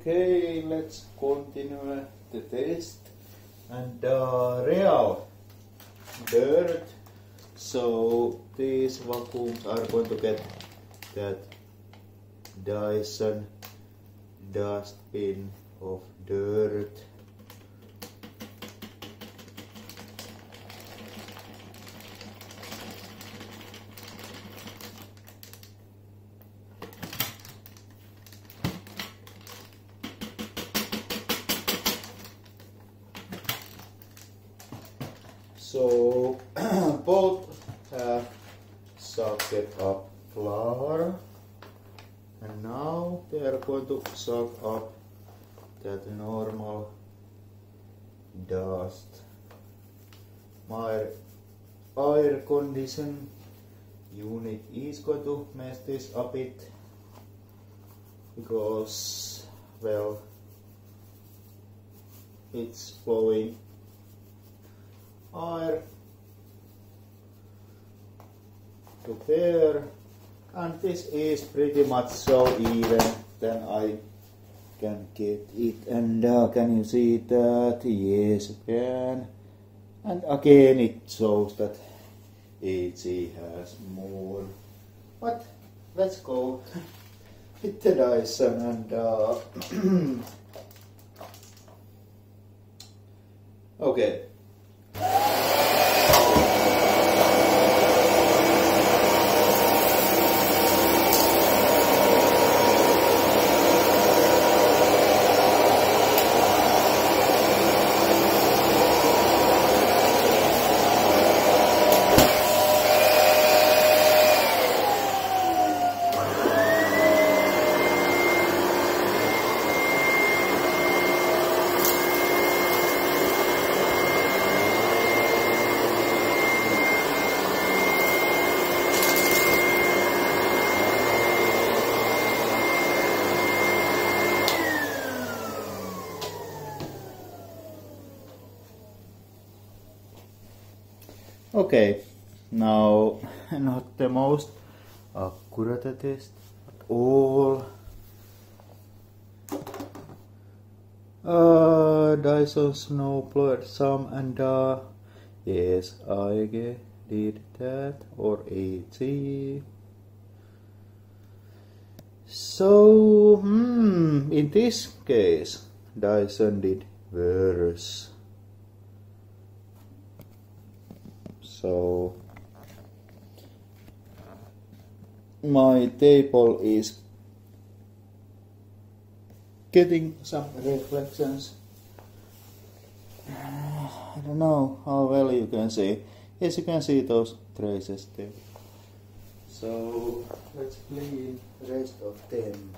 Okay, let's continue the test. And uh, real dirt. So these vacuums are going to get that Dyson dustbin of dirt. So both have socket up flour and now they are going to suck up that normal dust. My air condition unit is going to mess this up a bit because well it's blowing air to there and this is pretty much so even then I can get it and uh, can you see that? Yes again and again it shows that AEG has more. But let's go with the Dyson and uh, okay you Okay, now not the most accurate test at all. Uh, Dyson snowblower some and uh, yes, I did that or AEG. So, hmm, in this case, Dyson did worse. So my table is getting some reflections. I don't know how well you can see. Yes, you can see those traces there. So let's clean the rest of them.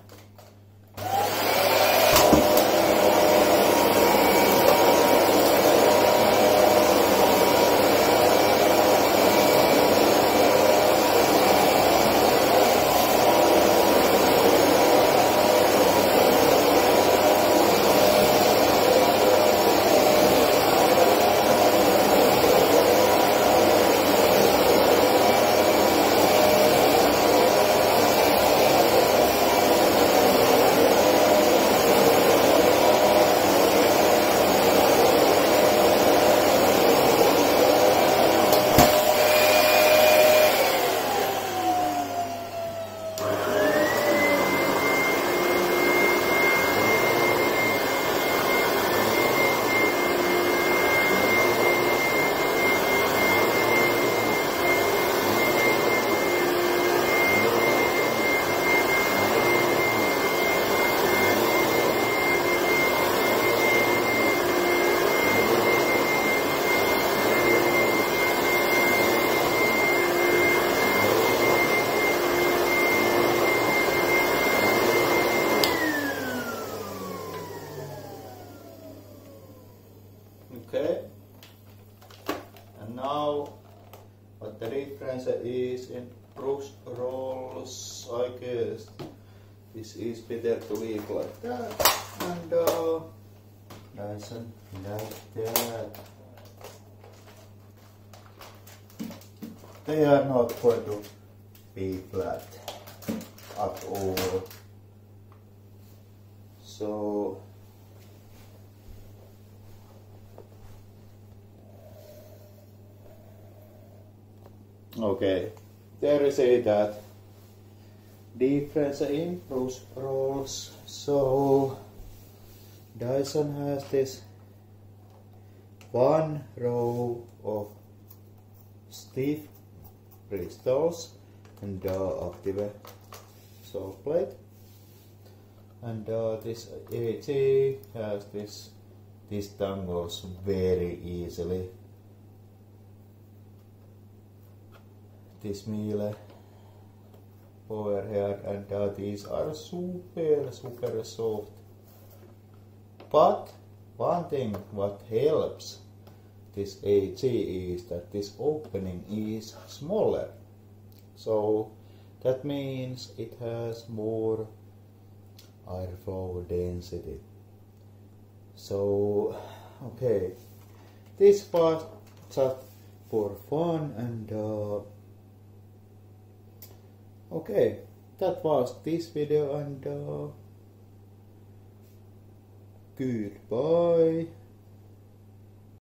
Okay. And now what the difference is in brush rolls, I guess this is better to leave like that and uh, Dyson like that. They are not going to be flat at all. So okay, there is a that difference in those rolls. So Dyson has this one row of stiff bristles and uh, active saw plate. And uh, this AEG has this this tangles very easily this meal over here and uh, these are super super soft. But one thing what helps this AEG is that this opening is smaller. So that means it has more airflow density. So okay. This was just for fun and uh, okay that was this video and uh, goodbye